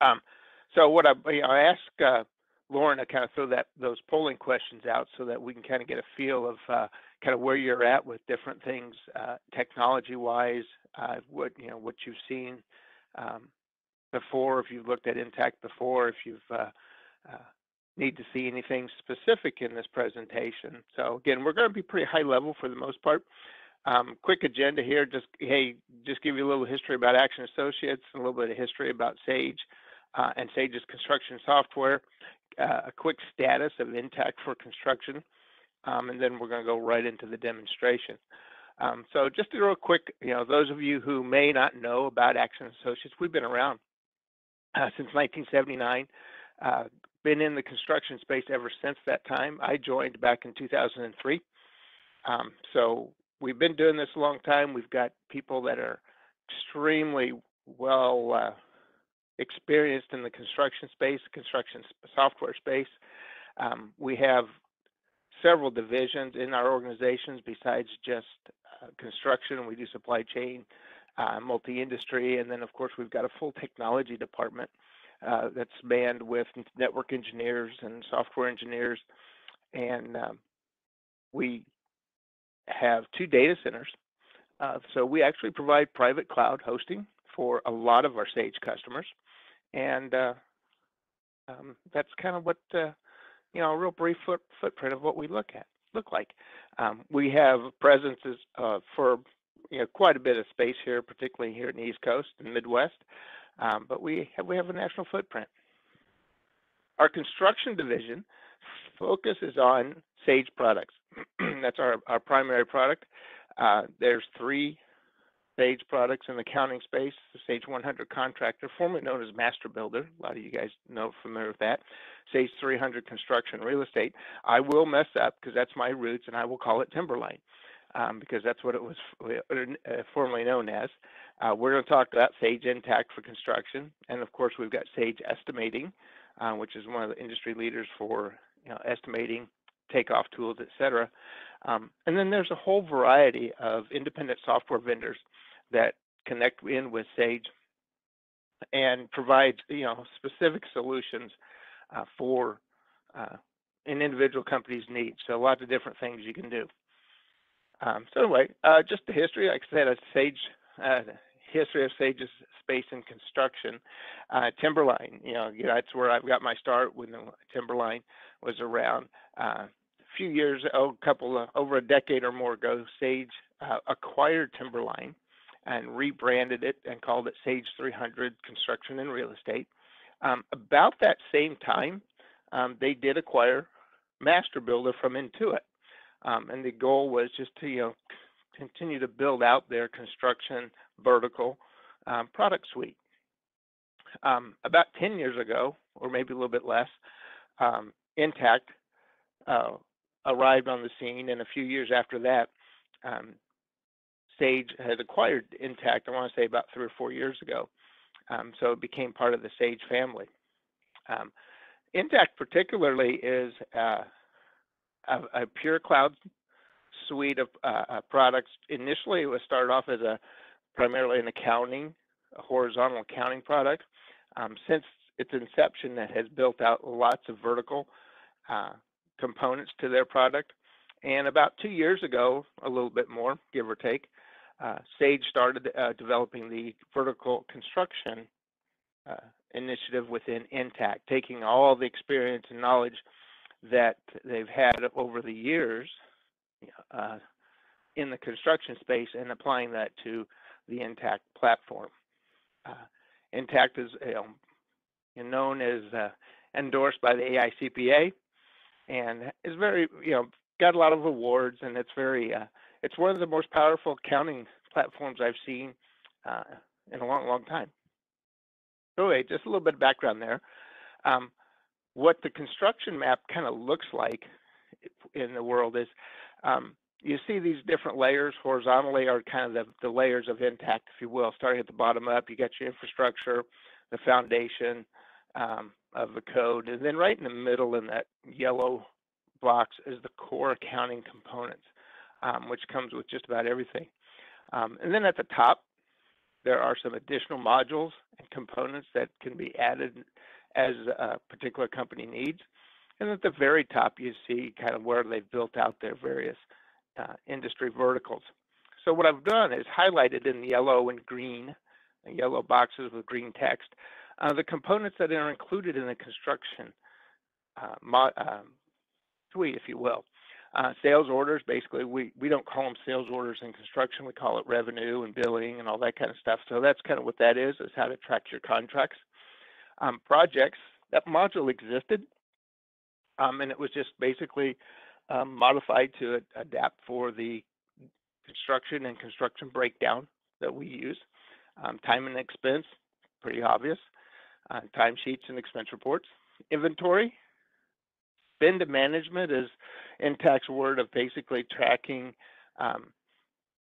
Um, so what I, you know, I ask uh, Lauren to kind of throw that those polling questions out so that we can kind of get a feel of uh, kind of where you're at with different things, uh, technology-wise, uh, what you know, what you've seen um, before, if you've looked at Intacct before, if you've uh, uh, need to see anything specific in this presentation. So again, we're going to be pretty high level for the most part. Um, quick agenda here, just hey, just give you a little history about Aktion Associates, a little bit of history about Sage uh, and Sage's construction software, uh, a quick status of Intacct for construction, um, and then we're going to go right into the demonstration. Um, so just a real quick, you know, those of you who may not know about Aktion Associates, we've been around uh, since 1979, uh, been in the construction space ever since that time. I joined back in 2003. Um, so we've been doing this a long time. We've got people that are extremely well uh, experienced in the construction space, construction software space. Um, we have several divisions in our organizations besides just uh, construction. We do supply chain, uh, multi-industry, and then of course we've got a full technology department uh, that's manned with network engineers and software engineers. And um, we have two data centers. Uh, so we actually provide private cloud hosting for a lot of our Sage customers. And uh, um, that's kind of what, uh, you know, a real brief foot, footprint of what we look at, look like. Um, we have presences uh, for you know, quite a bit of space here, particularly here in the East Coast and Midwest, um, but we have, we have a national footprint. Our construction division focuses on Sage products. That's our, our primary product. Uh, there's three Sage products in the accounting space, the Sage 100 Contractor, formerly known as Master Builder. A lot of you guys know familiar with that. Sage 300 Construction Real Estate. I will mess up because that's my roots, and I will call it Timberline um, because that's what it was uh, formerly known as. Uh, we're going to talk about Sage Intacct for construction, and of course we've got Sage Estimating, uh, which is one of the industry leaders for you know, estimating, takeoff tools, etc. Um, and then there's a whole variety of independent software vendors that connect in with Sage and provide you know specific solutions uh, for uh, an individual company's needs. So lots of different things you can do. Um, so anyway, uh, just the history, like I said, a Sage, uh, history of Sage's space and construction. Uh, Timberline, you know, that's where I've got my start when Timberline was around. Uh, a few years, oh, a couple, of, over a decade or more ago, Sage acquired Timberline and rebranded it and called it Sage 300 Construction and Real Estate. Um, about that same time, um, they did acquire Master Builder from Intuit. Um, and the goal was just to you know continue to build out their construction vertical um, product suite. Um, about 10 years ago, or maybe a little bit less, um, Intacct uh, arrived on the scene, and a few years after that, Sage had acquired Intacct. I want to say about three or four years ago, um, so it became part of the Sage family. Intacct particularly is uh, a, a pure cloud suite of uh, uh, products. Initially, it was started off as a primarily an accounting, a horizontal accounting product. Um, since its inception, it has built out lots of vertical uh, components to their product. And about two years ago, a little bit more, give or take, uh, Sage started uh, developing the vertical construction uh, initiative within Intacct, taking all the experience and knowledge that they've had over the years uh, in the construction space and applying that to the Intacct platform. Uh, Intacct is you know, known as uh, endorsed by the AICPA and is very, you know, got a lot of awards and it's very, it's one of the most powerful accounting platforms I've seen uh, in a long, long time. So anyway, just a little bit of background there. Um, what the construction map kind of looks like in the world is um, you see these different layers horizontally are kind of the, the layers of Intacct, if you will, starting at the bottom up. You got your infrastructure, the foundation um, of the code, and then right in the middle in that yellow box is the core accounting components, um, which comes with just about everything. Um, and then at the top, there are some additional modules and components that can be added as a particular company needs. And at the very top, you see kind of where they've built out their various uh, industry verticals. So what I've done is highlighted in yellow and green, yellow boxes with green text, uh, the components that are included in the construction uh, um, suite, if you will. Uh, sales orders, basically, we, we don't call them sales orders in construction. We call it revenue and billing and all that kind of stuff. So that's kind of what that is, is how to track your contracts. Um, projects, that module existed, um, and it was just basically um, modified to adapt for the construction and construction breakdown that we use. Um, time and expense, pretty obvious. Uh, timesheets and expense reports. Inventory, spend management is Intacct's word of basically tracking um,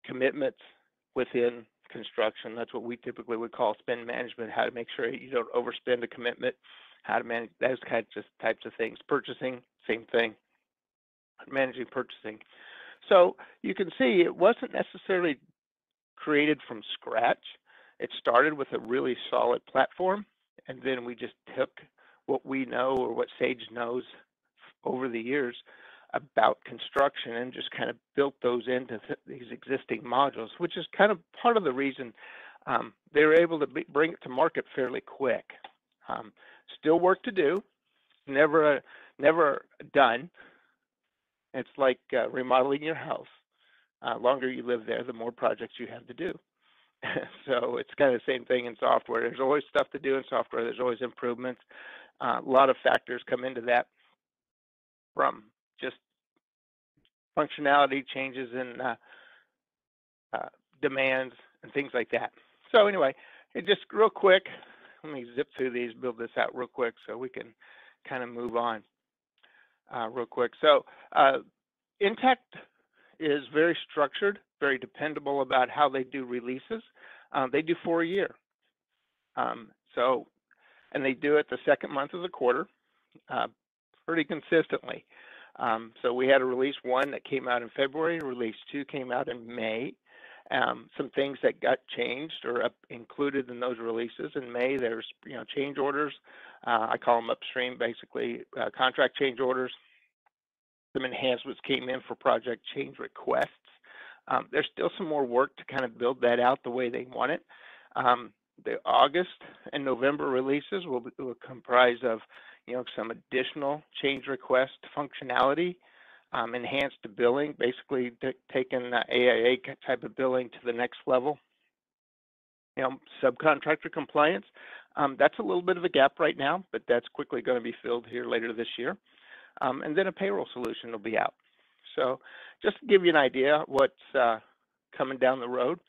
commitments within construction. That's what we typically would call spend management, how to make sure you don't overspend a commitment, how to manage those kinds of types of things. Purchasing, same thing, managing purchasing. So you can see it wasn't necessarily created from scratch. It started with a really solid platform, and then we just took what we know or what Sage knows over the years about construction and just kind of built those into th these existing modules, which is kind of part of the reason um, they were able to bring it to market fairly quick. Um, still work to do, never never done. It's like uh, remodeling your house. Uh, longer you live there, the more projects you have to do. so it's kind of the same thing in software. There's always stuff to do in software. There's always improvements. Uh, a lot of factors come into that from just functionality changes in uh, uh, demands and things like that. So anyway, just real quick, let me zip through these, build this out real quick so we can kind of move on uh, real quick. So uh, is very structured, very dependable about how they do releases. Uh, they do four a year. Um, so, and they do it the second month of the quarter. Uh, pretty consistently. Um, so we had a release one that came out in February, release two came out in May. Um, some things that got changed or up, included in those releases in May. There's you know change orders. Uh, I call them upstream, basically uh, contract change orders. Some enhancements came in for project change requests. Um, there's still some more work to kind of build that out the way they want it. Um, the August and November releases will, will comprise of you know, some additional change request functionality, um, enhanced billing, basically taking the AIA type of billing to the next level. You know, subcontractor compliance, um, that's a little bit of a gap right now, but that's quickly going to be filled here later this year. Um, and then a payroll solution will be out. So just to give you an idea what's uh, coming down the road.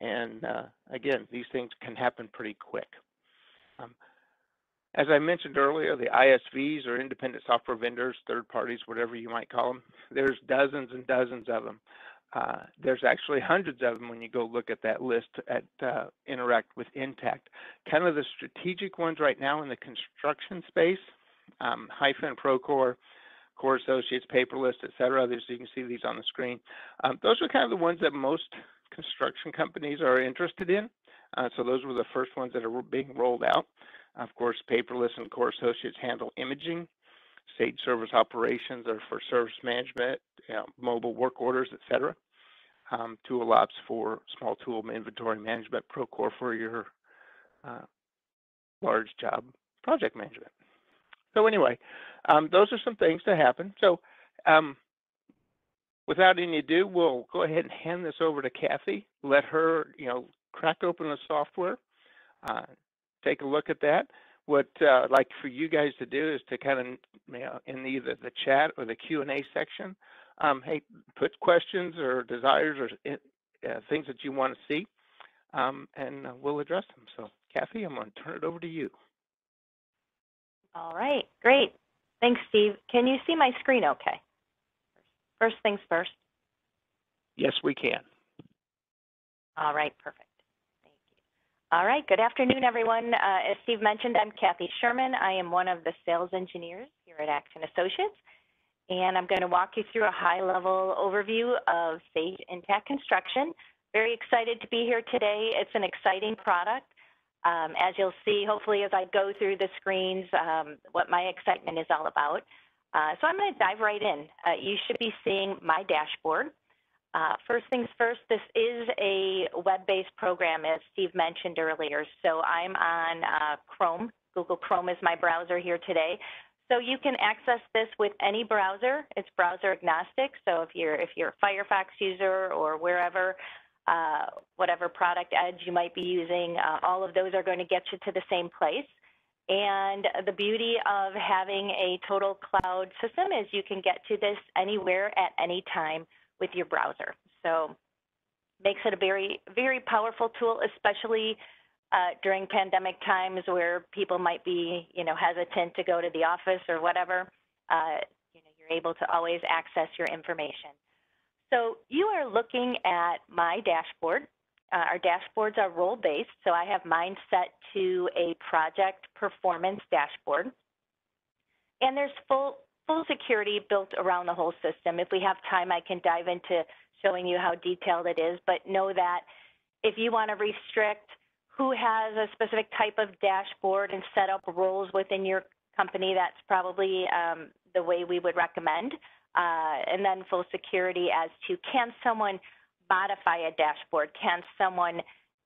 And uh, again, these things can happen pretty quick. Um, as I mentioned earlier, the ISVs or independent software vendors, third parties, whatever you might call them, there's dozens and dozens of them. Uh, there's actually hundreds of them when you go look at that list at uh, Interact with Intacct. Kind of the strategic ones right now in the construction space, um, Hyphen, Procore, Core Associates, Paperless, et cetera. You can see these on the screen. Um, those are kind of the ones that most construction companies are interested in. Uh, so those were the first ones that are being rolled out. Of course, Paperless and Core Associates handle imaging. Sage Service Operations are for service management, you know, mobile work orders, etc. Um, Tool Ops for small tool inventory management, Procore for your uh, large job project management. So anyway, um, those are some things that happen. So um, without any ado, we'll go ahead and hand this over to Kathy. Let her, you know, crack open the software, uh, take a look at that. What uh, I'd like for you guys to do is to kind of, you know, in either the chat or the Q&A section, um, hey, put questions or desires or uh, things that you want to see, um, and uh, we'll address them. So, Kathy, I'm going to turn it over to you. All right, great. Thanks, Steve. Can you see my screen okay? First things first. Yes, we can. All right, perfect. All right, good afternoon, everyone. Uh, as Steve mentioned, I'm Kathy Sherman. I am one of the sales engineers here at Aktion Associates, and I'm going to walk you through a high-level overview of Sage Intacct Construction. very excited to be here today. It's an exciting product. Um, as you'll see, hopefully, as I go through the screens, um, what my excitement is all about. Uh, so I'm going to dive right in. Uh, you should be seeing my dashboard. Uh, first things first, this is a web-based program, as Steve mentioned earlier. So I'm on uh, Chrome. Google Chrome is my browser here today. So you can access this with any browser. It's browser agnostic. So if you're if you're a Firefox user or wherever, uh, whatever product edge you might be using, uh, all of those are going to get you to the same place. And the beauty of having a total cloud system is you can get to this anywhere at any time with your browser. So makes it a very, very powerful tool, especially uh, during pandemic times where people might be, you know, hesitant to go to the office or whatever. Uh, you know, you're able to always access your information. So you are looking at my dashboard. Uh, our dashboards are role-based, so I have mine set to a project performance dashboard. And there's full full security built around the whole system. If we have time, I can dive into showing you how detailed it is, but know that if you want to restrict who has a specific type of dashboard and set up roles within your company, that's probably um, the way we would recommend. Uh, and then full security as to can someone modify a dashboard? Can someone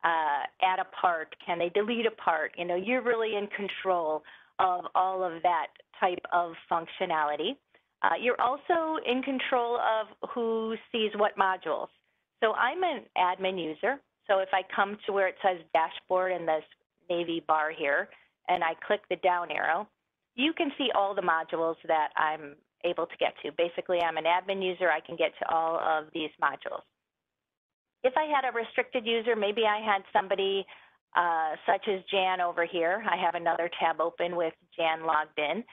uh, add a part? Can they delete a part? You know, you're really in control of all of that type of functionality. Uh, you're also in control of who sees what modules. So I'm an admin user. So if I come to where it says dashboard in this navy bar here, and I click the down arrow, you can see all the modules that I'm able to get to. Basically, I'm an admin user. I can get to all of these modules. If I had a restricted user, maybe I had somebody uh, such as Jan over here. I have another tab open with Jan logged in.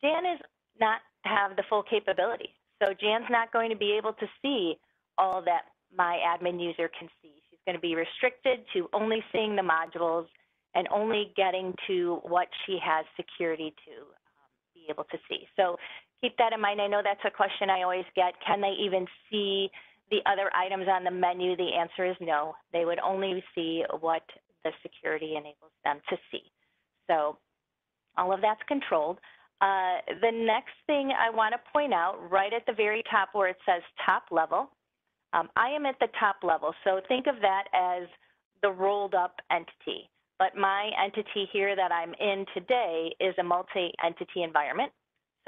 Jan is not have the full capability. So Jan's not going to be able to see all that my admin user can see. She's going to be restricted to only seeing the modules and only getting to what she has security to um, be able to see. So keep that in mind. I know that's a question I always get. Can they even see the other items on the menu? The answer is no. They would only see what the security enables them to see. So all of that's controlled. Uh, the next thing I want to point out, right at the very top where it says top level, um, I am at the top level. So think of that as the rolled up entity. But my entity here that I'm in today is a multi-entity environment.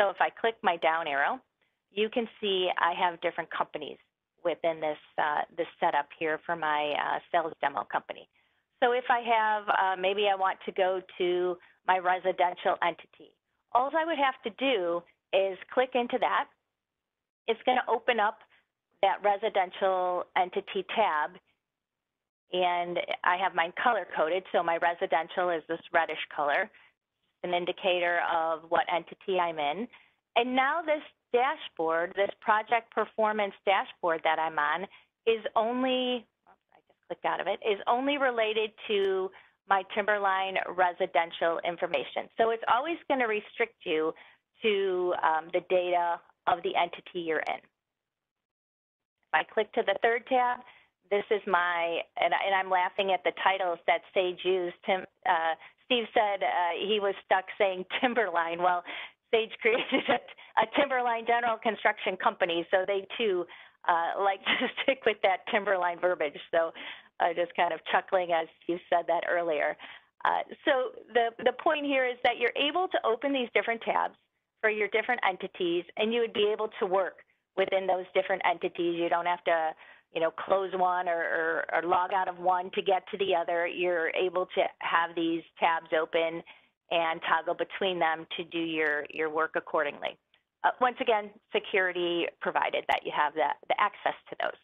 So if I click my down arrow, you can see I have different companies within this, uh, this setup here for my uh, sales demo company. So if I have, uh, maybe I want to go to my residential entity. All I would have to do is click into that. It's going to open up that residential entity tab. And I have mine color coded. So my residential is this reddish color, an indicator of what entity I'm in. And now this dashboard, this project performance dashboard that I'm on, is only clicked out of it, is only related to my Timberline residential information. So it's always going to restrict you to um, the data of the entity you're in. If I click to the third tab, this is my, and, and I'm laughing at the titles that Sage used. Tim, uh, Steve said uh, he was stuck saying Timberline. Well, Sage created a, a Timberline General Construction Company, so they too uh, like to stick with that Timberline verbiage. So uh, just kind of chuckling as you said that earlier. Uh, so the, the point here is that you're able to open these different tabs for your different entities, and you would be able to work within those different entities. You don't have to, you know, close one or, or, or log out of one to get to the other. You're able to have these tabs open and toggle between them to do your, your work accordingly. Uh, once again, security provided that you have the, the access to those.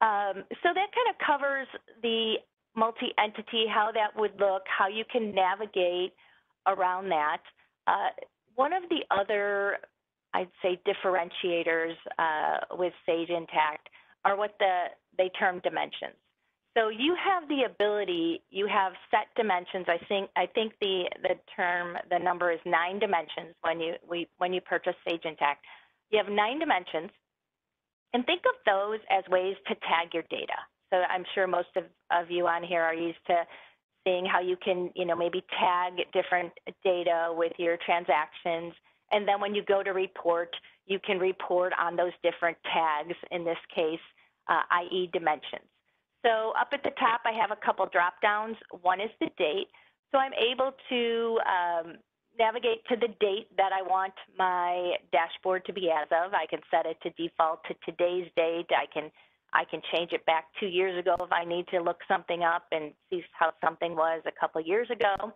Um, so that kind of covers the multi-entity, how that would look, how you can navigate around that. Uh, one of the other, I'd say, differentiators uh, with Sage Intacct are what the they term dimensions. So you have the ability, you have set dimensions. I think I think the the term the number is nine dimensions when you we when you purchase Sage Intacct. You have nine dimensions And think of those as ways to tag your data. So I'm sure most of, of you on here are used to seeing how you can, you know, maybe tag different data with your transactions. And then when you go to report, you can report on those different tags, in this case, uh, i.e. dimensions. So up at the top, I have a couple drop downs. One is the date. So I'm able to um, navigate to the date that I want my dashboard to be as of. I can set it to default to today's date. I can I can change it back two years ago if I need to look something up and see how something was a couple years ago.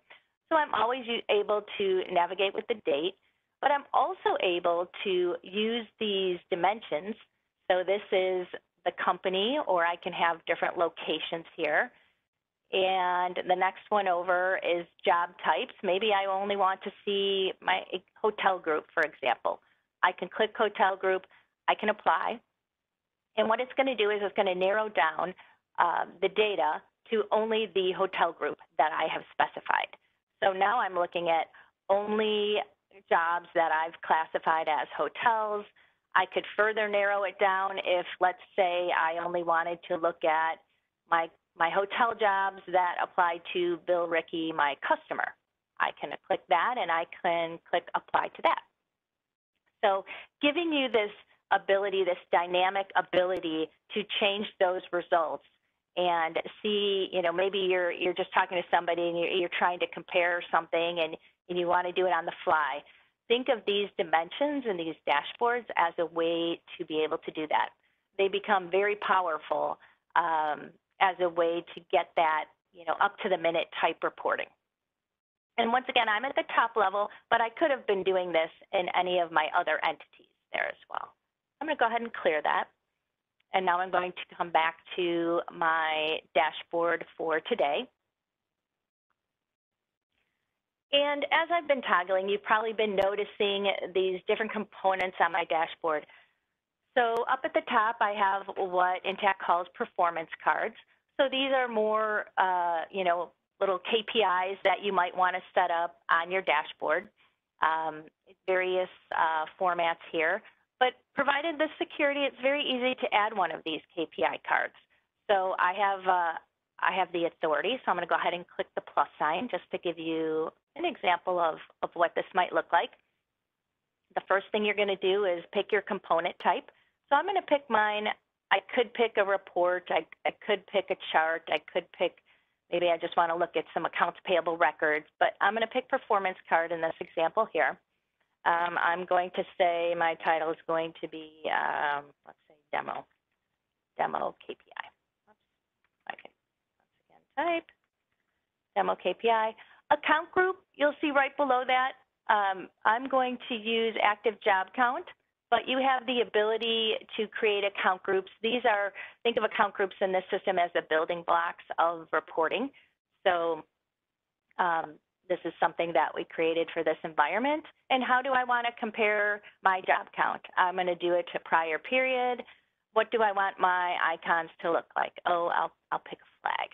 So I'm always able to navigate with the date, but I'm also able to use these dimensions. So this is the company, or I can have different locations here. And the next one over is job types. Maybe I only want to see my hotel group, for example. I can click hotel group, I can apply. And what it's going to do is it's going to narrow down um, the data to only the hotel group that I have specified. So now I'm looking at only jobs that I've classified as hotels. I could further narrow it down if, let's say, I only wanted to look at my my hotel jobs that apply to Bill Ricky, my customer. I can click that and I can click apply to that. So giving you this ability, this dynamic ability to change those results and see, you know, maybe you're you're just talking to somebody and you're, you're trying to compare something and, and you want to do it on the fly. Think of these dimensions and these dashboards as a way to be able to do that. They become very powerful um, as a way to get that, you know, up to the minute type reporting. And once again, I'm at the top level, but I could have been doing this in any of my other entities there as well. I'm going to go ahead and clear that. And now I'm going to come back to my dashboard for today. And as I've been toggling, you've probably been noticing these different components on my dashboard. So up at the top, I have what Intacct calls performance cards. So these are more, uh, you know, little KPIs that you might want to set up on your dashboard. Um, various uh, formats here. But provided the security, it's very easy to add one of these KPI cards. So I have uh, I have the authority, so I'm going to go ahead and click the plus sign just to give you an example of, of what this might look like. The first thing you're going to do is pick your component type. So I'm going to pick mine. I could pick a report. I, I could pick a chart. I could pick, maybe I just want to look at some accounts payable records, but I'm going to pick performance card in this example here. Um, I'm going to say my title is going to be, um, let's say, demo, demo KPI. Okay, once again, type, demo KPI. Account group, you'll see right below that, um, I'm going to use active job count, but you have the ability to create account groups. These are, think of account groups in this system as the building blocks of reporting. So um, this is something that we created for this environment. And how do I want to compare my job count? I'm going to do it to prior period. What do I want my icons to look like? Oh, I'll, I'll pick a flag.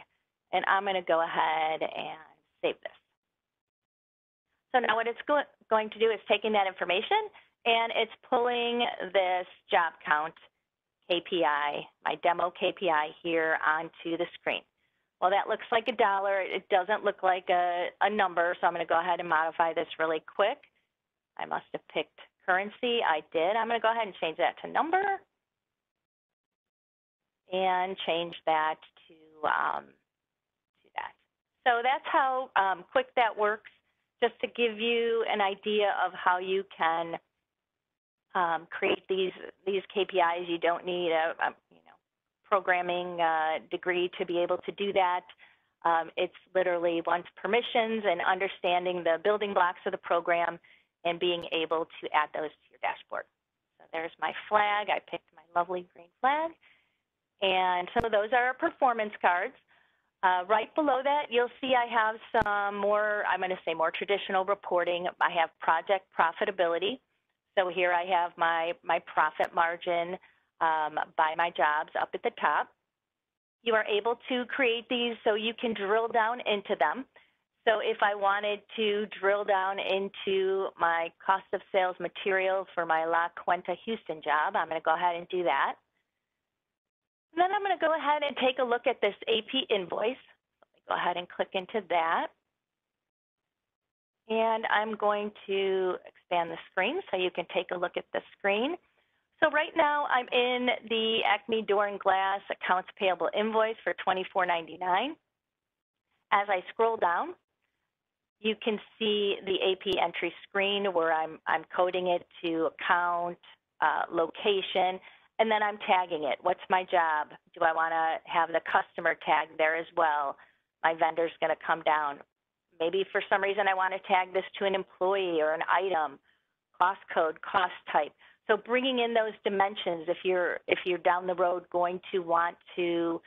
And I'm going to go ahead and save this. So now what it's go going to do is taking that information and it's pulling this job count KPI, my demo KPI here onto the screen. Well, that looks like a dollar. It doesn't look like a, a number, so I'm going to go ahead and modify this really quick. I must have picked currency. I did. I'm going to go ahead and change that to number and change that to, um, to that. So that's how um, quick that works, just to give you an idea of how you can um, create these, these KPIs. You don't need a, a programming uh, degree to be able to do that. Um, it's literally once permissions and understanding the building blocks of the program and being able to add those to your dashboard. So there's my flag. I picked my lovely green flag. And some of those are performance cards. Uh, right below that, you'll see I have some more, I'm going to say more traditional reporting. I have project profitability. So here I have my, my profit margin, um, by my jobs up at the top. You are able to create these so you can drill down into them. So if I wanted to drill down into my cost of sales material for my La Cuenta Houston job, I'm going to go ahead and do that. Then I'm going to go ahead and take a look at this AP invoice. Let me go ahead and click into that. And I'm going to expand the screen so you can take a look at the screen. So right now I'm in the Acme Door and Glass accounts payable invoice for $24.99. As I scroll down, you can see the AP entry screen where I'm, I'm coding it to account, uh, location, and then I'm tagging it. What's my job? Do I want to have the customer tag there as well? My vendor's going to come down. Maybe for some reason I want to tag this to an employee or an item, cost code, cost type. So bringing in those dimensions, if you're if you're down the road going to want to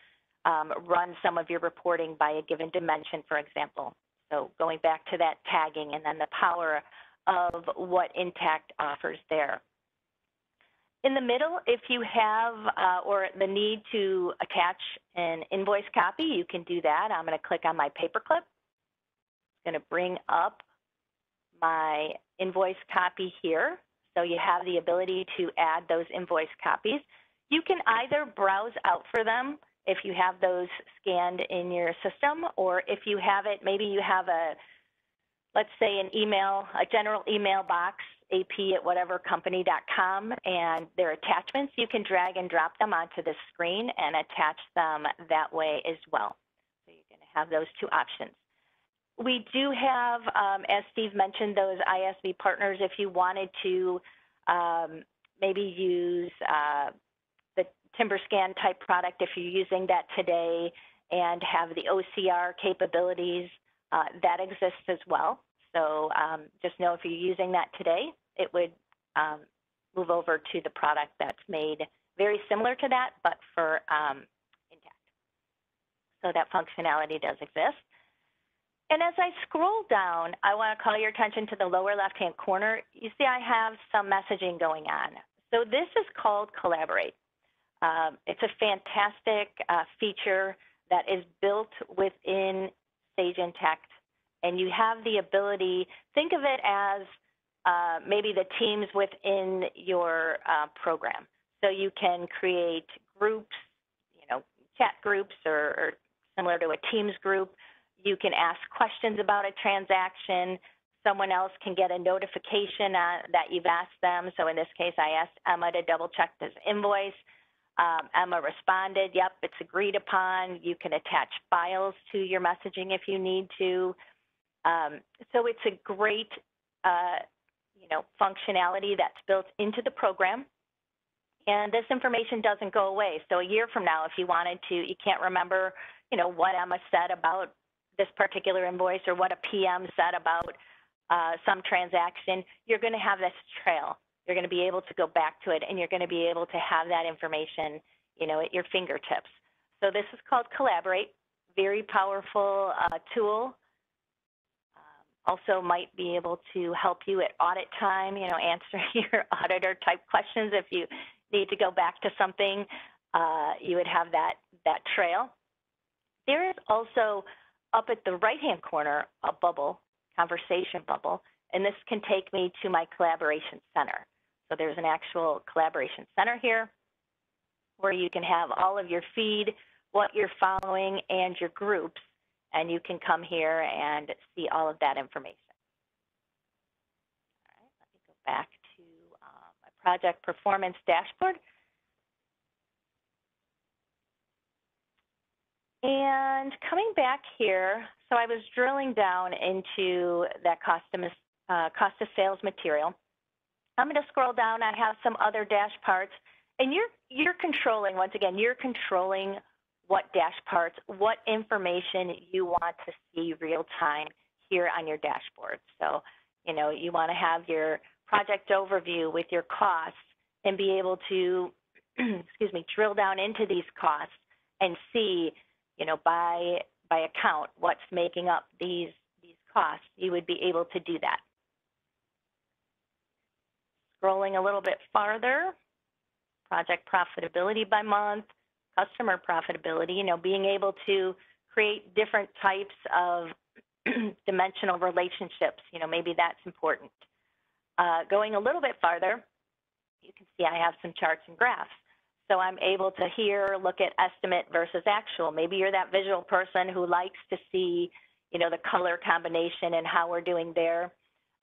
um, run some of your reporting by a given dimension, for example. So going back to that tagging and then the power of what Intacct offers there. In the middle, if you have uh, or the need to attach an invoice copy, you can do that. I'm going to click on my paperclip. It's going to bring up my invoice copy here. So you have the ability to add those invoice copies. You can either browse out for them if you have those scanned in your system, or if you have it, maybe you have a, let's say an email, a general email box, ap at whatevercompany.com, and their attachments, you can drag and drop them onto the screen and attach them that way as well. So you're going to have those two options. We do have, um, as Steve mentioned, those ISV partners. If you wanted to um, maybe use uh, TimberScan type product if you're using that today and have the OCR capabilities, uh, that exists as well. So um, just know if you're using that today, it would um, move over to the product that's made very similar to that, but for um, Intacct. So that functionality does exist. And as I scroll down, I want to call your attention to the lower left-hand corner. You see I have some messaging going on. So this is called Collaborate. Um, it's a fantastic uh, feature that is built within Sage Intacct, and you have the ability, think of it as uh, maybe the teams within your uh, program. So you can create groups, you know, chat groups or, or similar to a Teams group. You can ask questions about a transaction. Someone else can get a notification uh, that you've asked them. So in this case, I asked Emma to double check this invoice. Um, Emma responded, yep, it's agreed upon. You can attach files to your messaging if you need to. Um, so it's a great, uh, you know, functionality that's built into the program. And this information doesn't go away. So a year from now, if you wanted to, you can't remember, you know, what Emma said about this particular invoice or what a PM said about uh, some transaction, you're going to have this trail you're going to be able to go back to it and you're going to be able to have that information, you know, at your fingertips. So this is called Collaborate, very powerful uh, tool. Also might be able to help you at audit time, you know, answer your auditor type questions if you need to go back to something, uh, you would have that, that trail. There is also up at the right-hand corner a bubble, conversation bubble, and this can take me to my collaboration center. So there's an actual collaboration center here where you can have all of your feed, what you're following, and your groups, and you can come here and see all of that information. All right, let me go back to um, my project performance dashboard. And coming back here, so I was drilling down into that cost of, uh, cost of sales material. I'm going to scroll down. I have some other dash parts. And you're, you're controlling, once again, you're controlling what dash parts, what information you want to see real time here on your dashboard. So, you know, you want to have your project overview with your costs and be able to, excuse me, drill down into these costs and see, you know, by by account what's making up these these costs. You would be able to do that. Scrolling a little bit farther, project profitability by month, customer profitability, you know, being able to create different types of dimensional relationships, you know, maybe that's important. Uh, going a little bit farther, you can see I have some charts and graphs. So I'm able to here look at estimate versus actual. Maybe you're that visual person who likes to see, you know, the color combination and how we're doing there.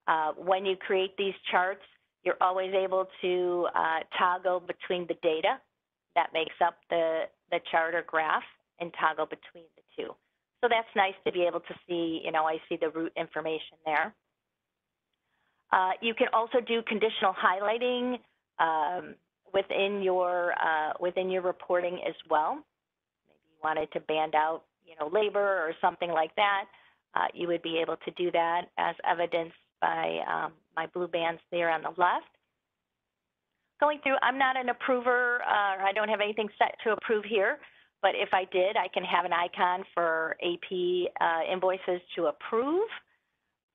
Uh, when you create these charts, you're always able to uh, toggle between the data that makes up the, the chart or graph and toggle between the two. So that's nice to be able to see, you know, I see the root information there. Uh, you can also do conditional highlighting um, within your uh, within your reporting as well. Maybe you wanted to band out, you know, labor or something like that. Uh, you would be able to do that as evidenced by um, my blue bands there on the left. Going through, I'm not an approver, uh, I don't have anything set to approve here, but if I did, I can have an icon for AP uh, invoices to approve.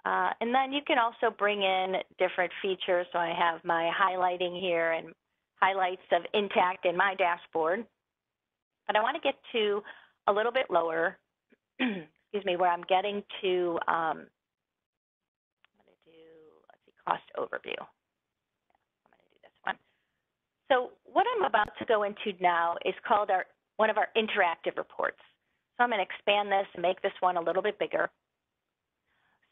Uh, and then you can also bring in different features. So I have my highlighting here and highlights of Intacct in my dashboard. But I want to get to a little bit lower, excuse me, where I'm getting to, um, I'm going to do, let's see, cost overview. I'm going to do this one. So what I'm about to go into now is called our one of our interactive reports. So I'm going to expand this and make this one a little bit bigger.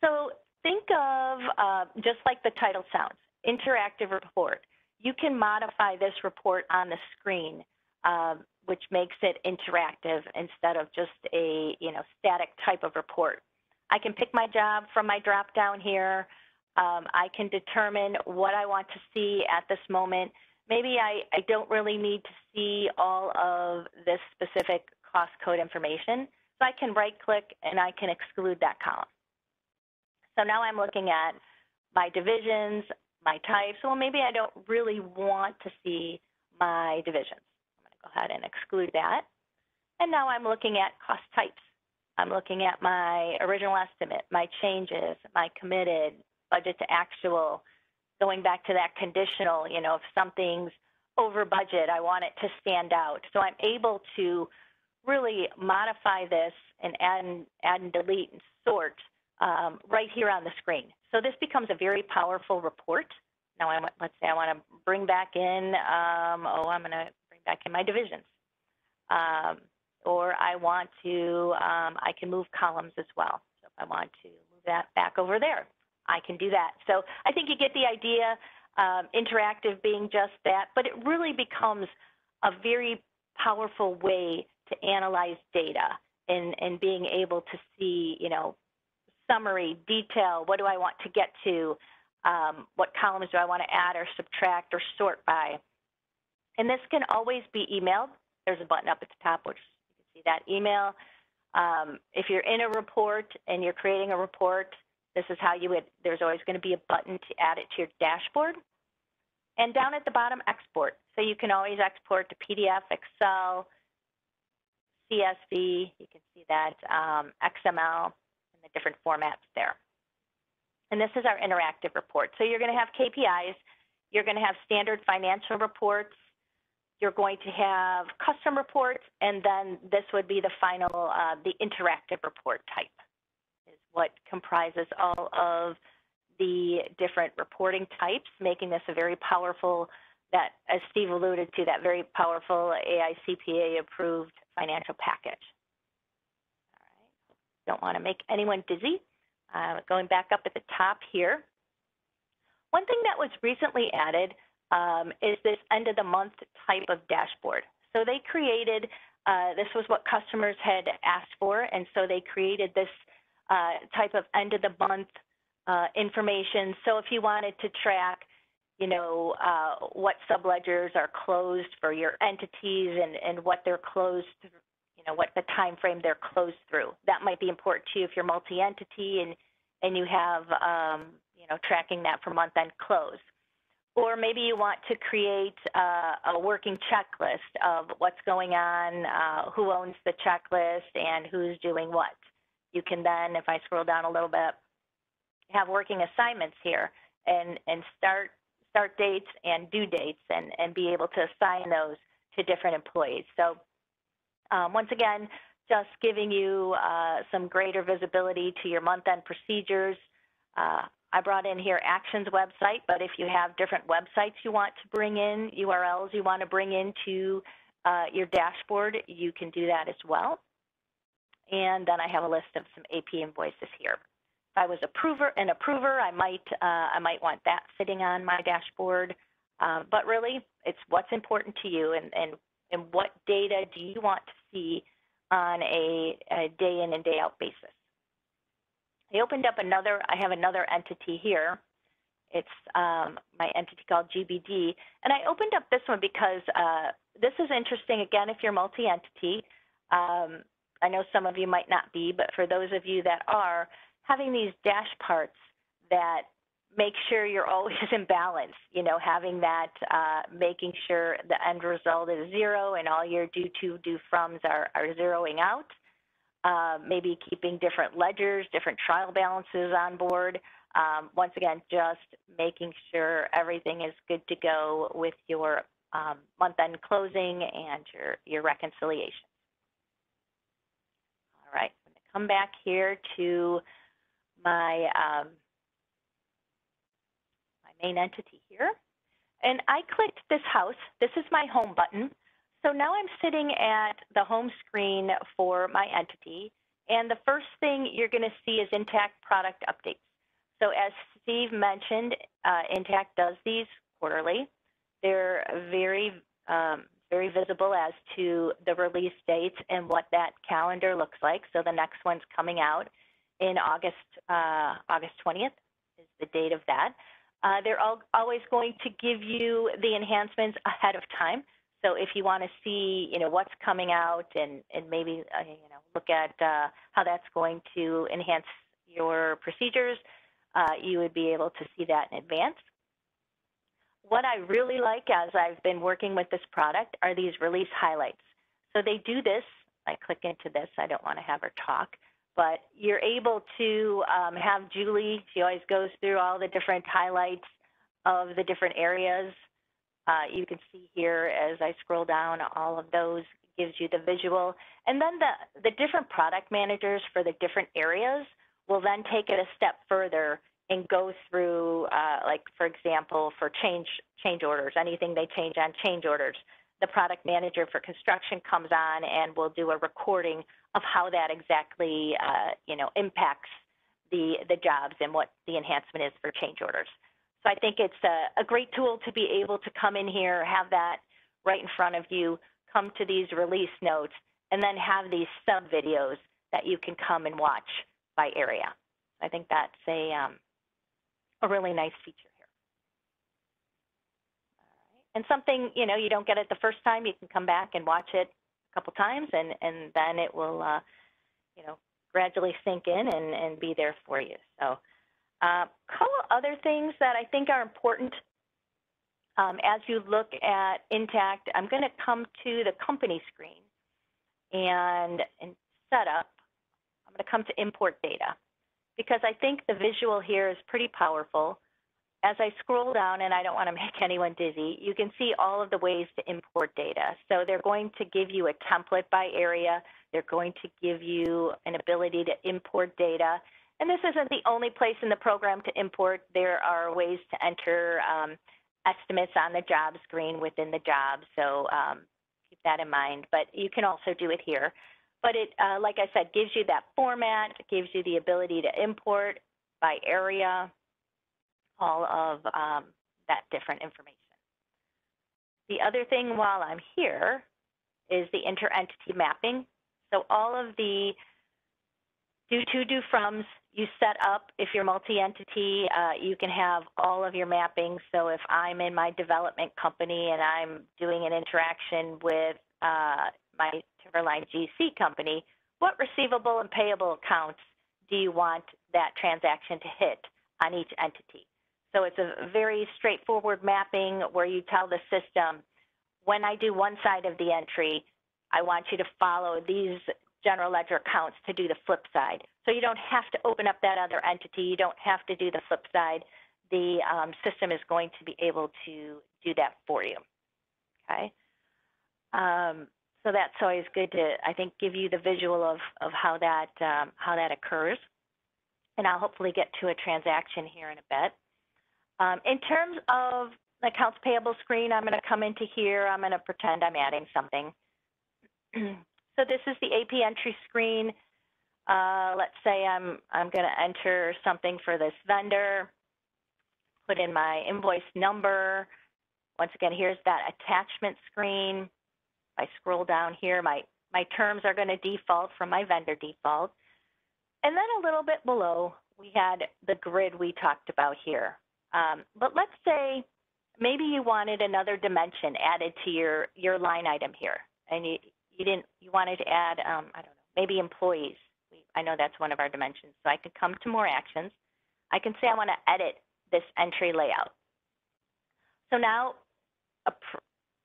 So think of uh, just like the title sounds, interactive report. You can modify this report on the screen, uh, which makes it interactive instead of just a you know static type of report. I can pick my job from my drop down here. Um, I can determine what I want to see at this moment. Maybe I, I don't really need to see all of this specific cost code information. So I can right click and I can exclude that column. So now I'm looking at my divisions, my types. Well, maybe I don't really want to see my divisions. I'm going to go ahead and exclude that. And now I'm looking at cost types. I'm looking at my original estimate, my changes, my committed, budget to actual, going back to that conditional, you know, if something's over budget, I want it to stand out. So I'm able to really modify this and add and, add and delete and sort um, right here on the screen. So this becomes a very powerful report. Now, I, let's say I want to bring back in, um, oh, I'm going to bring back in my divisions. Um, or I want to, um, I can move columns as well. So if I want to move that back over there, I can do that. So I think you get the idea, um, interactive being just that, but it really becomes a very powerful way to analyze data and, and being able to see, you know, summary, detail, what do I want to get to, um, what columns do I want to add or subtract or sort by. And this can always be emailed. There's a button up at the top, which you can see that email. Um, if you're in a report and you're creating a report, this is how you would, there's always going to be a button to add it to your dashboard. And down at the bottom, export. So you can always export to PDF, Excel, CSV, you can see that, um, XML, and the different formats there. And this is our interactive report. So you're going to have KPIs, you're going to have standard financial reports, you're going to have custom reports, and then this would be the final, uh, the interactive report type what comprises all of the different reporting types, making this a very powerful, that as Steve alluded to, that very powerful AICPA approved financial package. Don't want to make anyone dizzy. Uh, going back up at the top here. One thing that was recently added um, is this end of the month type of dashboard. So they created, uh, this was what customers had asked for, and so they created this type of end of the month uh, information. So if you wanted to track, you know, uh, what subledgers are closed for your entities and, and what they're closed you know, what the time frame they're closed through. That might be important to you if you're multi-entity and, and you have, um, you know, tracking that for month-end close. Or maybe you want to create uh, a working checklist of what's going on, uh, who owns the checklist, and who's doing what. You can then, if I scroll down a little bit, have working assignments here and, and start start dates and due dates and, and be able to assign those to different employees. So um, once again, just giving you uh, some greater visibility to your month-end procedures, uh, I brought in here Aktion's website, but if you have different websites you want to bring in, URLs you want to bring into uh, your dashboard, you can do that as well. And then I have a list of some AP invoices here. If I was approver, an approver, I might, uh, I might want that sitting on my dashboard. Um, but really, it's what's important to you and, and, and what data do you want to see on a, a day in and day out basis. I opened up another, I have another entity here. It's um, my entity called GBD. And I opened up this one because uh, this is interesting, again, if you're multi-entity. Um, I know some of you might not be, but for those of you that are, having these dash parts that make sure you're always in balance, you know, having that, uh, making sure the end result is zero and all your do to, do froms are, are zeroing out. Uh, maybe keeping different ledgers, different trial balances on board. Um, once again, just making sure everything is good to go with your um, month-end closing and your, your reconciliation. All right, I'm to come back here to my, um, my main entity here. And I clicked this house. This is my home button. So now I'm sitting at the home screen for my entity. And the first thing you're going to see is Intacct product updates. So as Steve mentioned, uh, Intacct does these quarterly. They're very, um, very visible as to the release dates and what that calendar looks like. So the next one's coming out in August, uh, August 20th is the date of that. Uh, they're all, always going to give you the enhancements ahead of time. So if you want to see, you know, what's coming out and, and maybe, uh, you know, look at uh, how that's going to enhance your procedures, uh, you would be able to see that in advance. What I really like as I've been working with this product are these release highlights. So they do this, I click into this, I don't want to have her talk, but you're able to um, have Julie, she always goes through all the different highlights of the different areas. Uh, you can see here as I scroll down, all of those gives you the visual. And then the, the different product managers for the different areas will then take it a step further and go through, uh, like for example, for change change orders, anything they change on change orders. The product manager for construction comes on and will do a recording of how that exactly, uh, you know, impacts the the jobs and what the enhancement is for change orders. So I think it's a, a great tool to be able to come in here, have that right in front of you, come to these release notes, and then have these sub videos that you can come and watch by area. I think that's a um, a really nice feature here. And something, you know, you don't get it the first time, you can come back and watch it a couple times and, and then it will, uh, you know, gradually sink in and, and be there for you. So a uh, couple other things that I think are important um, as you look at Intacct, I'm going to come to the company screen and in setup, I'm going to come to import data because I think the visual here is pretty powerful. As I scroll down, and I don't want to make anyone dizzy, you can see all of the ways to import data. So they're going to give you a template by area. They're going to give you an ability to import data. And this isn't the only place in the program to import. There are ways to enter um, estimates on the job screen within the job. So um, keep that in mind. But you can also do it here. But it, uh, like I said, gives you that format, gives you the ability to import by area, all of um, that different information. The other thing while I'm here is the inter-entity mapping. So all of the do to, do froms you set up. If you're multi-entity, uh, you can have all of your mapping. So if I'm in my development company and I'm doing an interaction with uh, my Timberline GC company, what receivable and payable accounts do you want that transaction to hit on each entity? So it's a very straightforward mapping where you tell the system, when I do one side of the entry, I want you to follow these general ledger accounts to do the flip side. So you don't have to open up that other entity. You don't have to do the flip side. The um, system is going to be able to do that for you. Okay. Um, so that's always good to, I think, give you the visual of, of how that um, how that occurs. and I'll hopefully get to a transaction here in a bit. Um, in terms of the accounts payable screen, I'm going to come into here. I'm going to pretend I'm adding something. so this is the AP entry screen. Uh, let's say I'm, I'm going to enter something for this vendor, put in my invoice number. Once again, here's that attachment screen. I scroll down here, my, my terms are going to default from my vendor default. And then a little bit below, we had the grid we talked about here. Um, but let's say maybe you wanted another dimension added to your, your line item here, and you, you didn't you wanted to add um, I don't know maybe employees. I know that's one of our dimensions. So I could come to more actions. I can say I want to edit this entry layout. So now, pr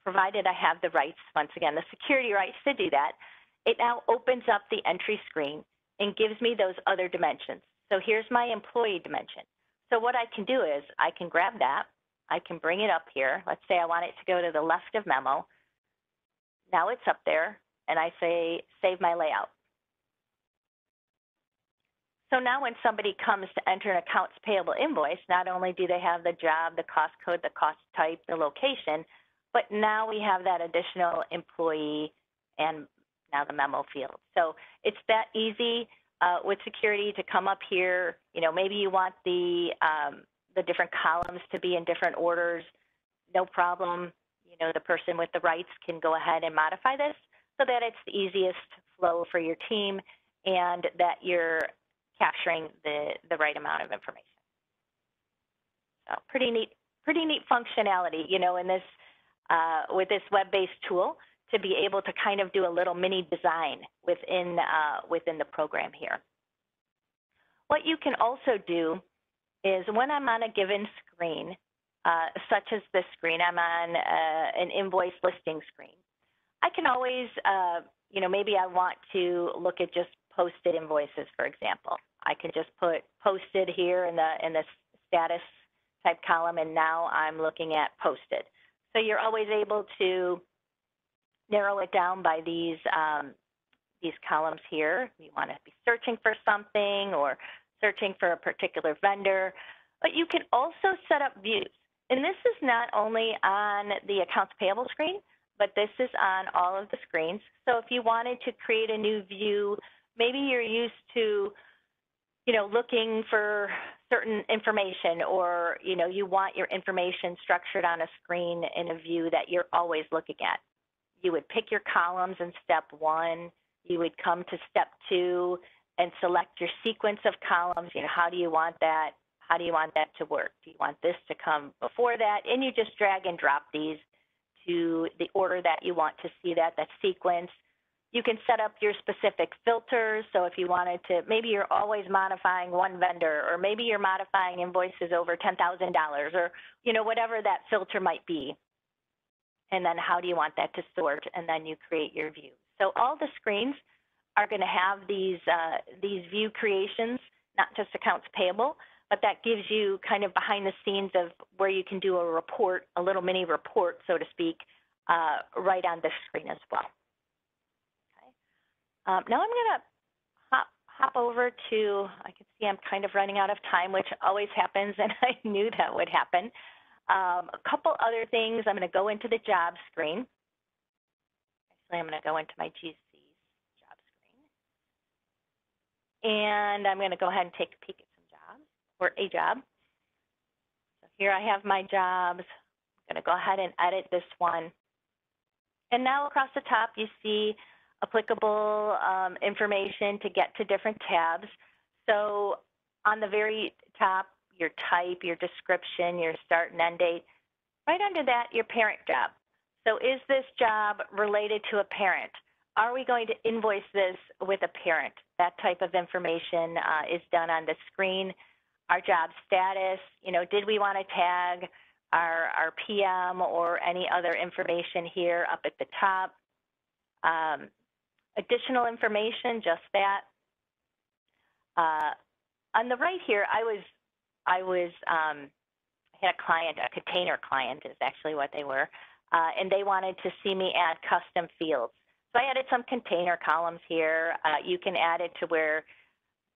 provided I have the rights, once again, the security rights to do that, it now opens up the entry screen and gives me those other dimensions. So here's my employee dimension. So what I can do is I can grab that, I can bring it up here. Let's say I want it to go to the left of memo. Now it's up there, and I say save my layout. So now when somebody comes to enter an accounts payable invoice, not only do they have the job, the cost code, the cost type, the location, but now we have that additional employee and now the memo field. So it's that easy uh, with security to come up here. You know, maybe you want the um, the different columns to be in different orders. No problem. You know, the person with the rights can go ahead and modify this so that it's the easiest flow for your team and that you're capturing the, the right amount of information. So pretty neat, pretty neat functionality, you know, in this, uh, with this web-based tool to be able to kind of do a little mini design within, uh, within the program here. What you can also do is when I'm on a given screen, uh, such as this screen, I'm on uh, an invoice listing screen. I can always, uh, you know, maybe I want to look at just posted invoices, for example. I can just put posted here in the in the status type column, and now I'm looking at posted. So you're always able to narrow it down by these um, these columns here. You want to be searching for something or searching for a particular vendor, but you can also set up views. And this is not only on the accounts payable screen, but this is on all of the screens. So if you wanted to create a new view, maybe you're used to you know, looking for certain information or, you know, you want your information structured on a screen in a view that you're always looking at. You would pick your columns in step one. You would come to step two and select your sequence of columns. You know, how do you want that? How do you want that to work? Do you want this to come before that? And you just drag and drop these to the order that you want to see that, that sequence. You can set up your specific filters. So if you wanted to, maybe you're always modifying one vendor, or maybe you're modifying invoices over $10,000, or you know whatever that filter might be. And then how do you want that to sort? And then you create your view. So all the screens are going to have these uh, these view creations, not just accounts payable, but that gives you kind of behind the scenes of where you can do a report, a little mini report, so to speak, uh, right on this screen as well. Um, now I'm going to hop, hop over to, I can see I'm kind of running out of time, which always happens, and I knew that would happen. Um, a couple other things. I'm going to go into the job screen. Actually, I'm going to go into my GC's job screen. And I'm going to go ahead and take a peek at some jobs, or a job. So here I have my jobs. I'm going to go ahead and edit this one. And now across the top, you see applicable um, information to get to different tabs. So on the very top, your type, your description, your start and end date. Right under that, your parent job. So is this job related to a parent? Are we going to invoice this with a parent? That type of information uh, is done on the screen. Our job status, you know, did we want to tag our, our PM or any other information here up at the top? Um, additional information, just that. Uh, on the right here, I was, I was, um, I had a client, a container client is actually what they were, uh, and they wanted to see me add custom fields. So I added some container columns here. Uh, you can add it to where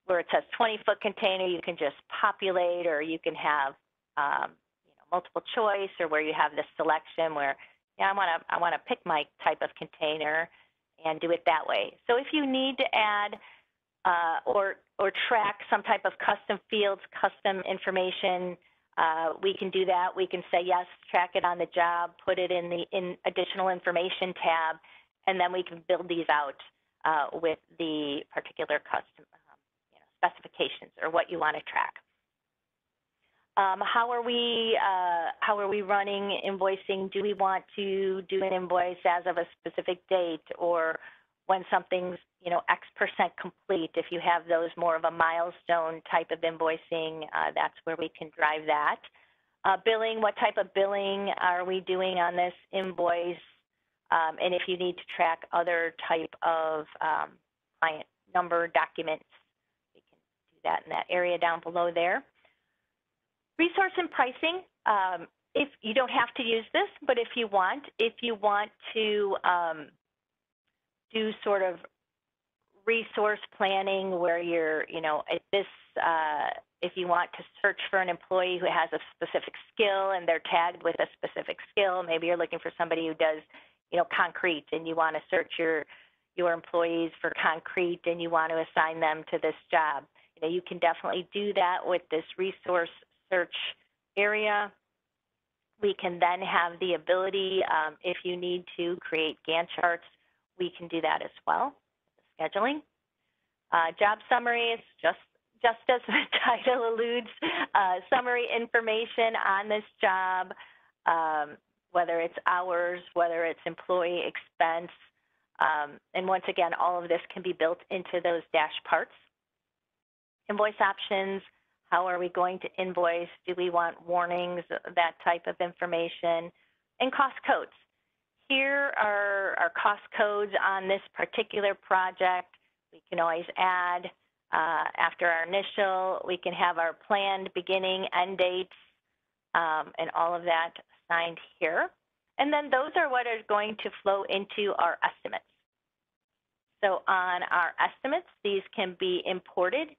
where it says 20 foot container, you can just populate or you can have um, multiple choice or where you have this selection where, yeah, I want to I want to pick my type of container and do it that way. So if you need to add uh, or or track some type of custom fields, custom information, uh, we can do that. We can say yes, track it on the job, put it in the in additional information tab, and then we can build these out uh, with the particular custom um, you know, specifications or what you want to track. Um, how are we uh, how are we running invoicing? Do we want to do an invoice as of a specific date or when something's you know X percent complete? If you have those more of a milestone type of invoicing, uh, that's where we can drive that. Uh, billing, what type of billing are we doing on this invoice? Um, and if you need to track other type of um, client number documents, we can do that in that area down below there. Resource and pricing, um, if you don't have to use this, but if you want, if you want to um, do sort of resource planning where you're, you know, this, uh, if you want to search for an employee who has a specific skill and they're tagged with a specific skill, maybe you're looking for somebody who does, you know, concrete and you want to search your your employees for concrete and you want to assign them to this job. You know, you can definitely do that with this resource search area. We can then have the ability, um, if you need to, create Gantt charts. We can do that as well. Scheduling. Uh, job summaries, just just as the title alludes, uh, summary information on this job, um, whether it's hours, whether it's employee expense. Um, and once again, all of this can be built into those dash parts. Invoice options, how are we going to invoice? Do we want warnings, that type of information? And cost codes. Here are our cost codes on this particular project. We can always add uh, after our initial, we can have our planned beginning, end dates, um, and all of that assigned here. And then those are what are going to flow into our estimates. So on our estimates, these can be imported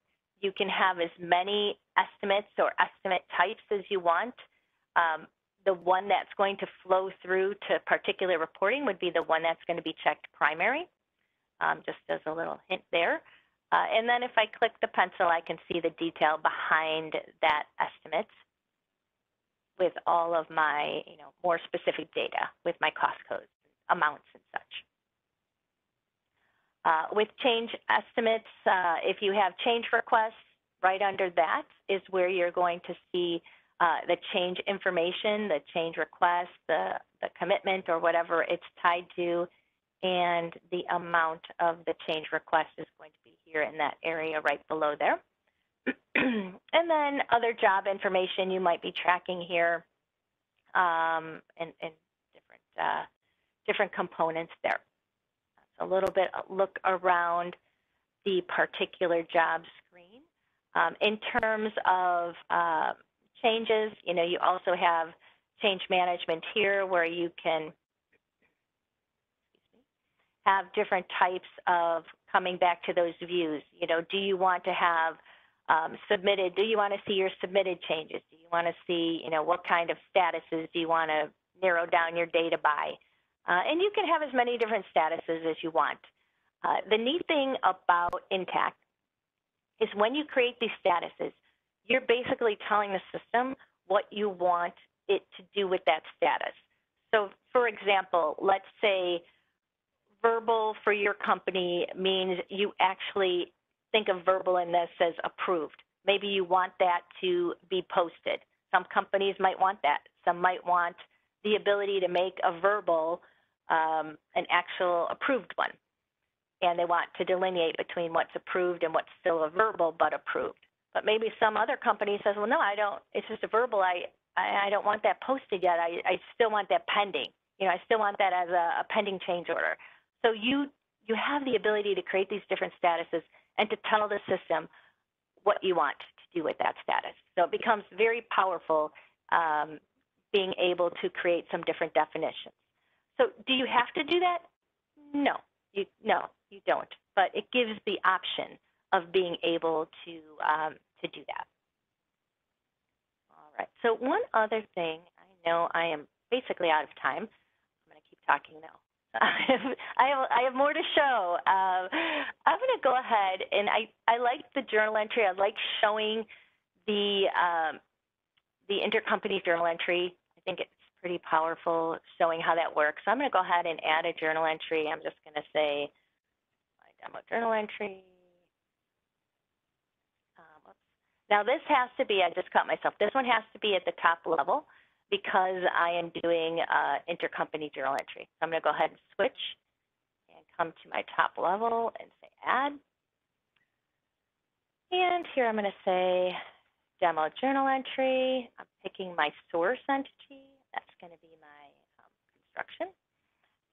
you can have as many estimates or estimate types as you want. Um, the one that's going to flow through to particular reporting would be the one that's going to be checked primary, um, just as a little hint there. Uh, and then if I click the pencil, I can see the detail behind that estimate with all of my, you know, more specific data with my cost codes, amounts and such. Uh, with change estimates, uh, if you have change requests, right under that is where you're going to see uh, the change information, the change request, the, the commitment or whatever it's tied to, and the amount of the change request is going to be here in that area right below there. and then other job information you might be tracking here um, and, and different, uh, different components there a little bit look around the particular job screen. Um, in terms of uh, changes, you know, you also have change management here where you can have different types of coming back to those views. You know, do you want to have um, submitted, do you want to see your submitted changes? Do you want to see, you know, what kind of statuses do you want to narrow down your data by? Uh, and you can have as many different statuses as you want. Uh, the neat thing about Intacct is when you create these statuses, you're basically telling the system what you want it to do with that status. So for example, let's say verbal for your company means you actually think of verbal in this as approved. Maybe you want that to be posted. Some companies might want that. Some might want the ability to make a verbal um, an actual approved one. And they want to delineate between what's approved and what's still a verbal but approved. But maybe some other company says, well, no, I don't, it's just a verbal. I, I, I don't want that posted yet. I, I still want that pending. You know, I still want that as a, a pending change order. So you, you have the ability to create these different statuses and to tell the system what you want to do with that status. So it becomes very powerful um, being able to create some different definitions. So do you have to do that? No, you, no, you don't. But it gives the option of being able to, um, to do that. All right, so one other thing, I know I am basically out of time. I'm going to keep talking now. I have, I have more to show. Um, I'm going to go ahead and I, I like the journal entry. I like showing the um, the intercompany journal entry. I think it's pretty powerful showing how that works. So I'm going to go ahead and add a journal entry. I'm just going to say my demo journal entry. Um, now this has to be, I just caught myself, this one has to be at the top level because I am doing uh, intercompany journal entry. So I'm going to go ahead and switch and come to my top level and say add. And here I'm going to say demo journal entry. I'm picking my source entity. That's going to be my um, construction.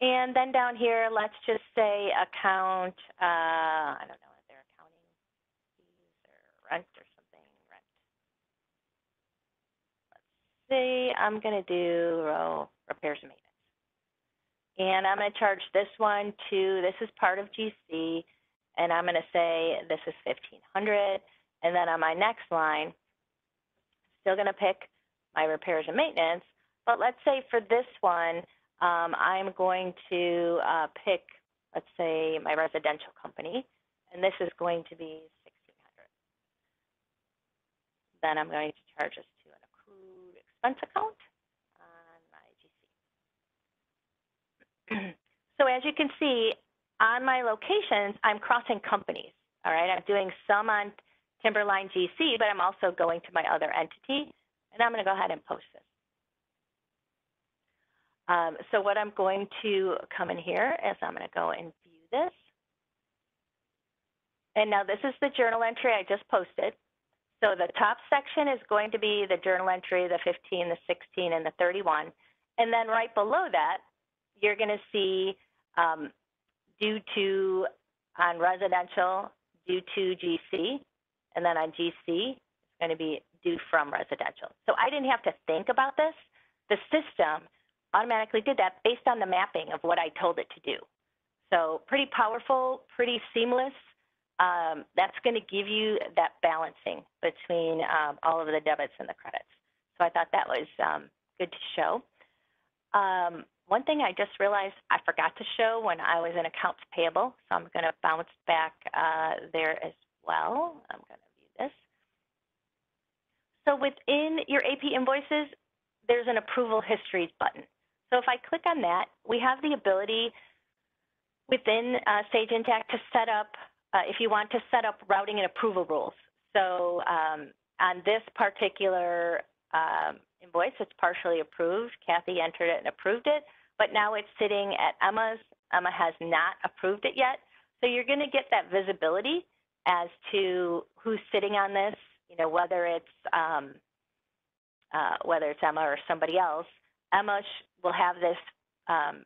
And then down here, let's just say account, uh, I don't know, if they're accounting fees or rent or something, rent. Let's see, I'm going to do row repairs and maintenance. And I'm going to charge this one to, this is part of GC, and I'm going to say this is 1500 And then on my next line, still going to pick my repairs and maintenance. But let's say for this one, um, I'm going to uh, pick, let's say, my residential company, and this is going to be 1600 Then I'm going to charge this to an accrued expense account on my GC. so as you can see, on my locations, I'm crossing companies. All right, I'm doing some on Timberline GC, but I'm also going to my other entity, and I'm going to go ahead and post this. Um, so what I'm going to come in here is I'm going to go and view this. And now this is the journal entry I just posted. So the top section is going to be the journal entry, the 15, the 16, and the 31. And then right below that, you're going to see um, due to on residential, due to GC, and then on GC, it's going to be due from residential. So I didn't have to think about this. The system automatically did that based on the mapping of what I told it to do. So pretty powerful, pretty seamless. Um, that's going to give you that balancing between um, all of the debits and the credits. So I thought that was um, good to show. Um, one thing I just realized I forgot to show when I was in accounts payable, so I'm going to bounce back uh, there as well. I'm going to. So within your AP invoices, there's an approval histories button. So if I click on that, we have the ability within uh, Sage Intacct to set up, uh, if you want to set up routing and approval rules. So um, on this particular um, invoice, it's partially approved. Kathy entered it and approved it, but now it's sitting at Emma's. Emma has not approved it yet. So you're going to get that visibility as to who's sitting on this, you know, whether it's um, uh, whether it's Emma or somebody else. Emma will have this um,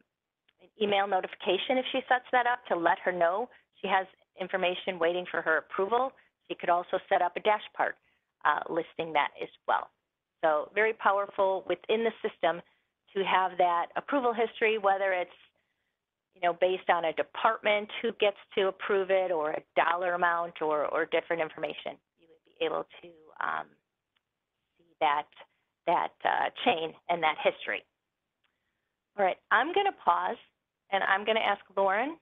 email notification if she sets that up to let her know she has information waiting for her approval. She could also set up a dash part uh, listing that as well. So very powerful within the system to have that approval history, whether it's you know, based on a department who gets to approve it or a dollar amount or, or different information. You would be able to um, see that, that uh, chain and that history. All right, I'm going to pause and I'm going to ask Lauren.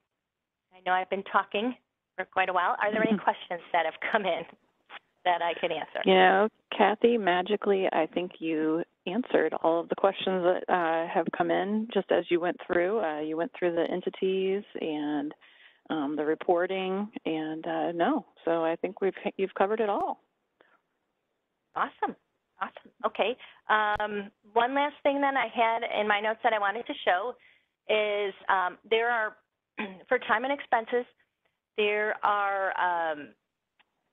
I know I've been talking for quite a while. Are there any questions that have come in that I can answer? You know, Kathy, magically, I think you answered all of the questions that uh, have come in just as you went through. Uh, you went through the entities and um, the reporting, and uh, no, so I think we've you've covered it all. Awesome, awesome. Okay, um, one last thing then I had in my notes that I wanted to show is um, there are for time and expenses there are um,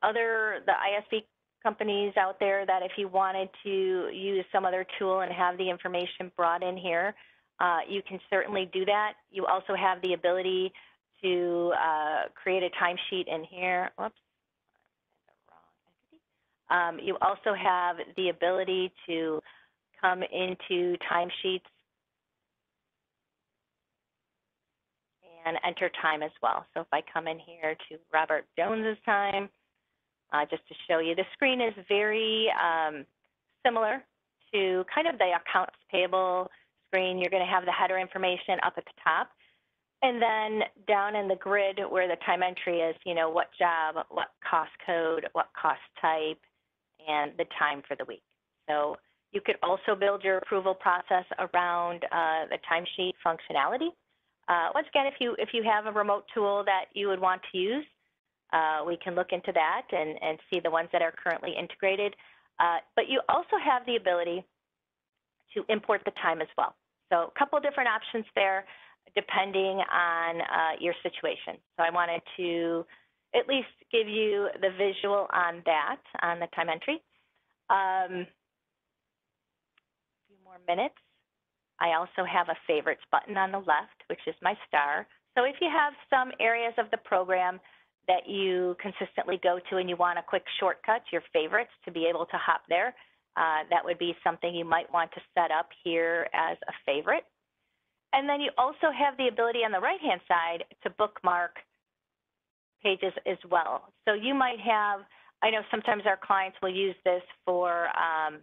other the ISV companies out there that if you wanted to use some other tool and have the information brought in here, uh, you can certainly do that. You also have the ability to uh, create a timesheet in here. Whoops. Um, you also have the ability to come into timesheets and enter time as well. So if I come in here to Robert Jones's time, uh, just to show you, the screen is very um, similar to kind of the accounts payable screen. You're going to have the header information up at the top. And then down in the grid where the time entry is, you know, what job, what cost code, what cost type, and the time for the week. So you could also build your approval process around uh, the timesheet functionality. Uh, once again, if you if you have a remote tool that you would want to use, uh, we can look into that and, and see the ones that are currently integrated. Uh, but you also have the ability to import the time as well. So a couple different options there depending on uh, your situation. So I wanted to at least give you the visual on that, on the time entry. Um, a few more minutes. I also have a favorites button on the left, which is my star. So if you have some areas of the program that you consistently go to and you want a quick shortcut, your favorites, to be able to hop there, uh, that would be something you might want to set up here as a favorite. And then you also have the ability on the right-hand side to bookmark pages as well. So you might have, I know sometimes our clients will use this for um,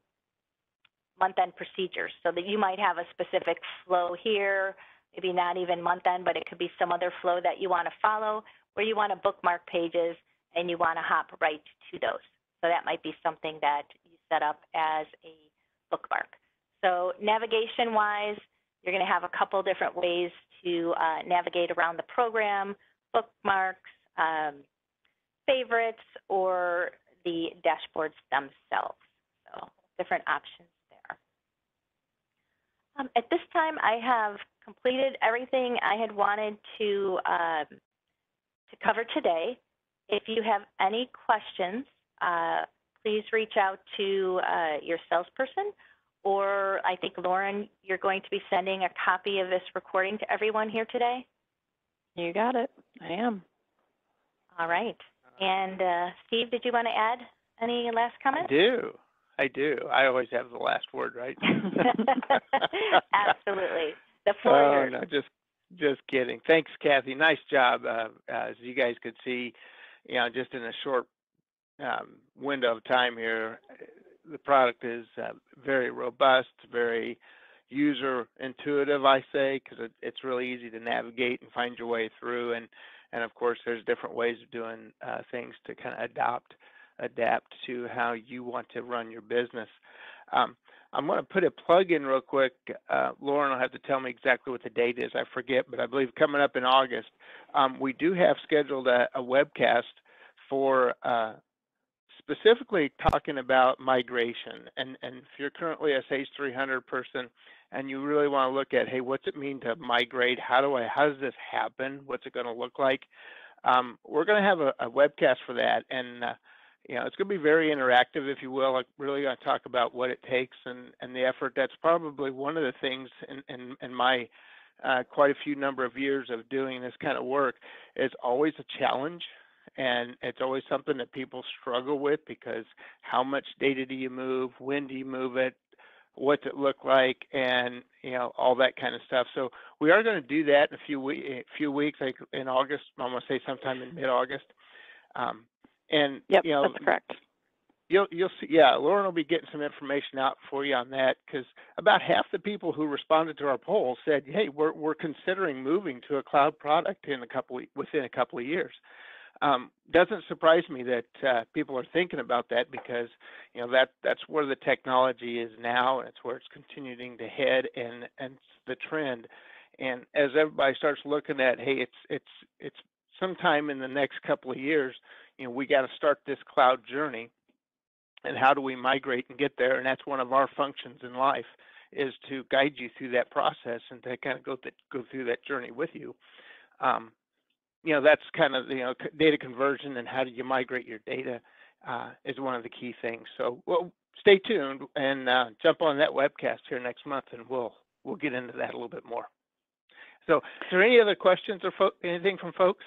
month-end procedures so that you might have a specific flow here, maybe not even month-end, but it could be some other flow that you want to follow where you want to bookmark pages and you want to hop right to those. So that might be something that you set up as a bookmark. So navigation-wise, you're going to have a couple different ways to uh, navigate around the program, bookmarks, um, favorites, or the dashboards themselves. So different options um, at this time, I have completed everything I had wanted to um, to cover today. If you have any questions, uh, please reach out to uh, your salesperson, or I think Lauren, you're going to be sending a copy of this recording to everyone here today. You got it. I am. All right. And uh, Steve, did you want to add any last comments? I do. I do. I always have the last word, right? Absolutely. The floor oh, no, just just kidding. Thanks, Kathy. Nice job. Uh, as you guys could see, you know, just in a short um, window of time here, the product is uh, very robust, very user intuitive, I say, because it, it's really easy to navigate and find your way through. And and of course, there's different ways of doing uh, things to kind of adopt adapt to how you want to run your business. Um, I'm going to put a plug in real quick. Uh, Lauren will have to tell me exactly what the date is. I forget, but I believe coming up in August, um, we do have scheduled a, a webcast for uh, specifically talking about migration. And, and if you're currently a Sage 300 person and you really want to look at, hey, what's it mean to migrate? How do I? How does this happen? What's it going to look like? Um, we're going to have a, a, webcast for that, and uh, you know, it's going to be very interactive, if you will. Like really going to talk about what it takes and, and the effort. That's probably one of the things in, in, in my uh, quite a few number of years of doing this kind of work is always a challenge. And it's always something that people struggle with because how much data do you move? When do you move it? What's it look like? And you know all that kind of stuff. So we are going to do that in a few, we- few weeks, like in August. I'm going to say sometime in mid-August. Um, and Yep, you know, that's correct. you'll you'll see. Yeah, Lauren will be getting some information out for you on that because about half the people who responded to our poll said, "Hey, we're we're considering moving to a cloud product in a couple within a couple of years." Um, doesn't surprise me that uh, people are thinking about that because you know that that's where the technology is now, and it's where it's continuing to head, and and the trend. And as everybody starts looking at, hey, it's it's it's sometime in the next couple of years, you know, we got to start this cloud journey. And how do we migrate and get there? And that's one of our functions in life is to guide you through that process and to kind of go th- go through that journey with you. Um, you know, that's kind of you know data conversion and how do you migrate your data uh, is one of the key things. So, well, stay tuned and uh, jump on that webcast here next month, and we'll we'll get into that a little bit more. So, is there any other questions or anything from folks?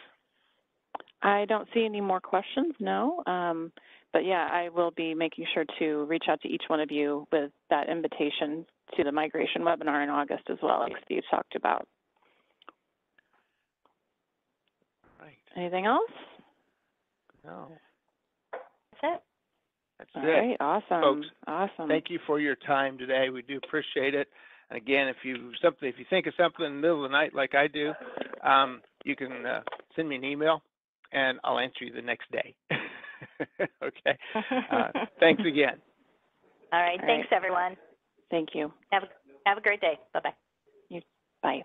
I don't see any more questions, no. Um, but yeah, I will be making sure to reach out to each one of you with that invitation to the migration webinar in August as well, as Steve talked about. Anything else? No, That's it. that's All it. right, awesome, Folks, awesome. Thank you for your time today. We do appreciate it. And again, if you something, if you think of something in the middle of the night like I do, um, you can uh, send me an email, and I'll answer you the next day. okay. Uh, thanks again. All right. All Thanks, everyone. Thank you. Have a, have a great day. Bye Bye-bye.